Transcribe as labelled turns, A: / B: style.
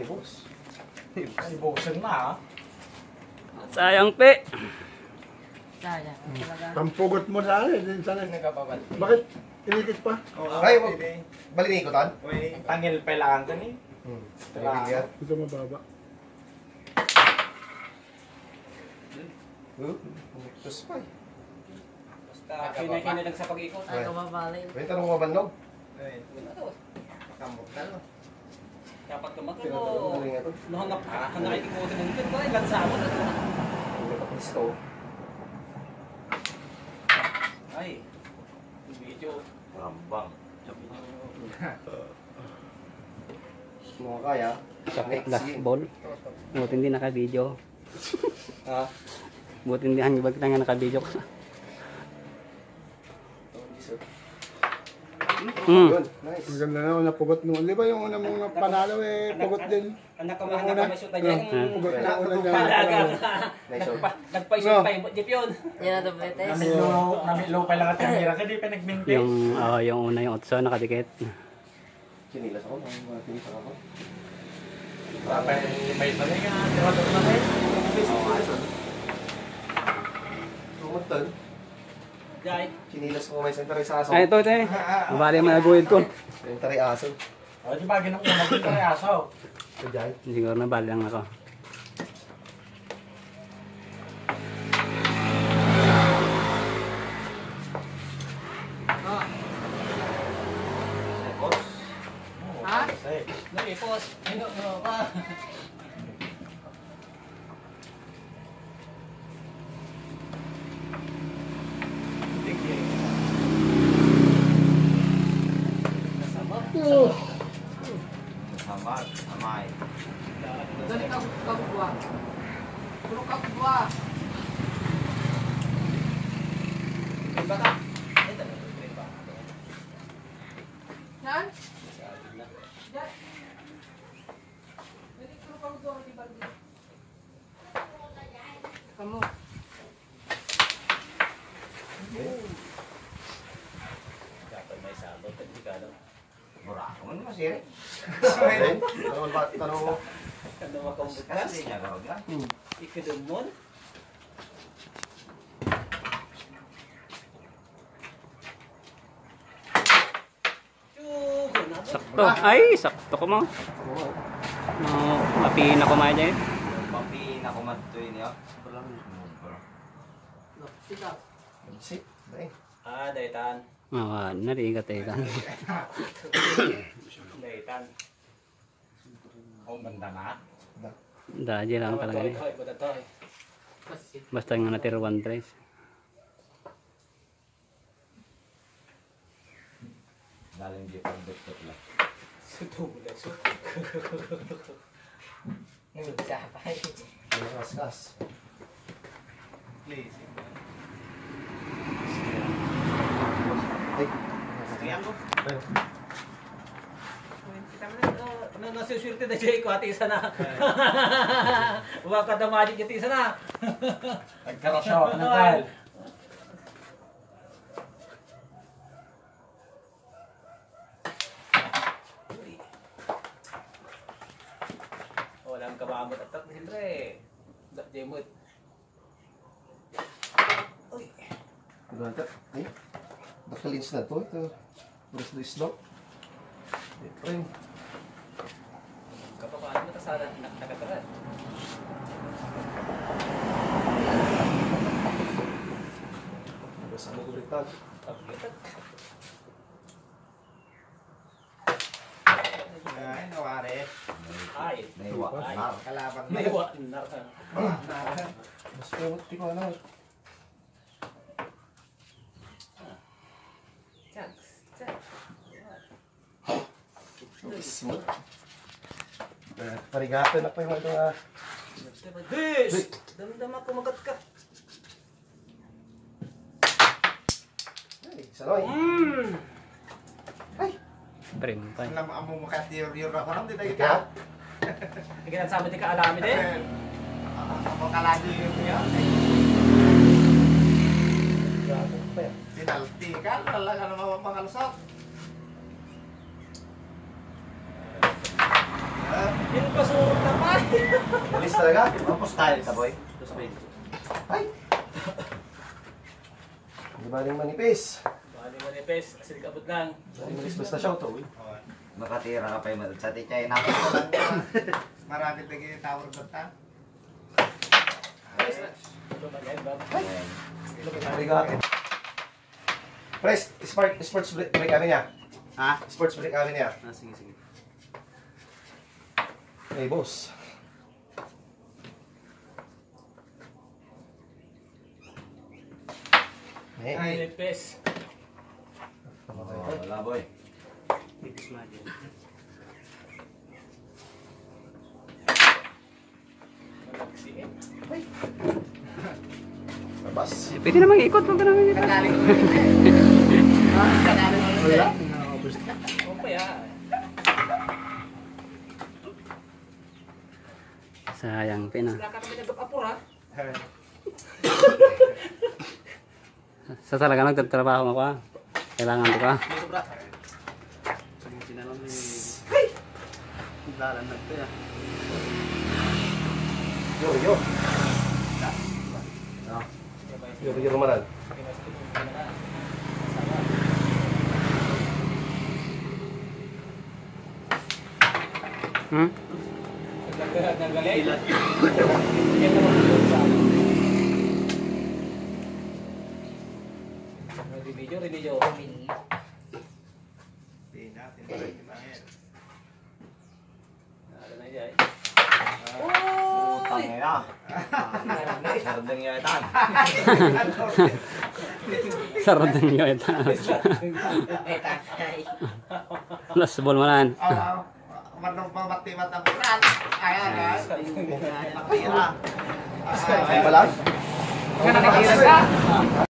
A: Ay, boss.
B: Ay, na ah.
C: Sayang pe.
D: Sayang. Talaga.
E: Tampugot mo sa akin. Din sana.
B: Nagkapabal.
E: Bakit? Inikit pa?
A: Ay, wag. Balinig ko tan.
B: Tangil pa lang ka ni.
A: Hmm. Balinig yan.
E: Ito mababa.
A: Tos pa eh.
B: Basta kinakinilag sa pag-ikot.
D: Ay, kababalay.
A: May tanong mo bandog?
B: Ay,
A: Kamok na no.
B: Dapat tumakbo.
A: Tinatawag nga to.
B: No hangap hangap ay ikutin ng ko ay lansa mo na to.
A: Hindi pa pisto.
B: Ay. Video.
F: Rambang.
A: Mga kaya.
C: Sakit ball. Buti hindi naka-video.
A: Ha?
C: Buti hindi ang ibag nga naka-video ka. Mm.
A: Yun, nice.
E: Maganda na ako napugot nung. Di ba yung una mong panalo eh, pugot din.
B: Anak ka anak ka masyuta niya.
E: Pugot na una niya.
A: Oh.
B: Nagpaisip pa yung jeep yun.
D: Yan na doblete.
B: Namilo, namilo pa lang at kamera ka, di pa nagminti.
C: Yung, ah, yung una yung otso nakadikit.
A: Sinilas ako. Mga tinisan ako.
B: Papa, may pala nga, tirador na rin.
A: Tumatol.
B: Jai.
A: Sinilas ko may sentary sa aso.
C: Ay, ito, ito eh. Mabali mo naguhid ko.
A: Sentary aso.
B: O, di ba, ginang dito kay aso.
A: Ito dyan.
C: Siguro nabali lang ako.
D: Ha?
B: Naipos. Ano, ano pa?
D: Di ba? Kamu.
B: Dapat may sabot, hindi ka lang.
F: Burako man masiri.
A: Tanong ba? Tanong mo.
B: Ano makambot ka?
F: Kasi niya gawag yan.
B: Ikadun mo? Tiyugo na to.
C: Sakto. Ay, sakto ko mo. No, mapina ko mga dyan.
F: Papi na kumatoy niya.
D: Sila.
A: Sip. Dahil.
B: Ah, daytan.
C: Ah, narigat eh.
B: Daytan. Oh, banda na.
C: Dadya lang talaga eh.
B: Toy, toy, toy.
C: Basta nga natira one trace.
F: Daling di pang doktor lang.
B: Sutubo su.
D: Nagsapay.
A: Ano kaskas?
B: Please.
A: Ay.
B: Ayan mo.
A: Ayun.
B: Ano na suswerte na Jay ko ati isa na. Waka da magic iti isa na. Nagkarasyon na tal. Walang kabamot at tak siyempre. Dak jemut. Uy.
A: Ano ito? Ay. Nakalins na to. Ito. Gusto na slow. Friend.
B: Kapapaan mo ta sana nakataran.
A: Basta mo gulitan.
B: Pagkitat.
F: Ay, nawari.
B: Ay.
F: Naiwa.
B: Ay.
F: Ah,
B: Kalaban na. Naiwa. Nar.
A: Mas pero di ko ano.
B: Chance. Chance.
A: Smooth. Parigato na pa yung ito nga.
B: Bis! Damdama ko magat ka.
A: Ay, Sanoy.
B: Mm.
C: Prim pa.
F: Alam mo amo makati yung ako lang dito
A: Ikaw?
B: Ikan sa amin di ka alami din.
F: Ako yung niya.
A: Grabe pa yan.
F: Sinalti ka, talaga naman mga lusot. Ah,
B: Yung pasurot na pa.
A: Alis talaga.
F: Tapos tayo ka, boy.
A: Ay! Di ba rin manipis?
B: Bali manipes, kasi kabot lang.
A: Manipis basta siya to. eh.
F: Makatira ka pa yung sa tichay. Napos ko lang. Marami lagi yung tower bata.
A: Pres, sport, sports break, break ano niya?
F: Ha?
A: Sports break ano niya?
F: Ah, sige, sige.
A: Hey, boss. Hey.
B: Manipes.
F: Wala, boy.
B: Malagsiin.
A: Labas.
C: Eh, pwede naman ikot. Huwag ka naman ikot.
D: Kagaling ko. Ah, kagaling ko eh.
B: Okay ah.
C: Sayang, pina.
D: Wala ka naman nagpapapur ha.
C: Sa talaga nagtatrabaho mo ka. Kailangan ko ka.
A: Yo, yo. Yo, yo, rumanan.
C: Hmm?
B: Nagaling. Yan naman yung sa akin. Remedyo, remedyo.
F: Hindi natin. Hindi natin.
B: Ano na yan?
F: Utang na. Sardang yatan.
C: Sarod ng iyo ito.
D: Eh, tatay.
C: Last ball manan.
F: Oo. Manong pamatimat ang kuran. Ayan, ayan. Nakatira.
A: Ay, balag?
D: Kaya nakikita ka.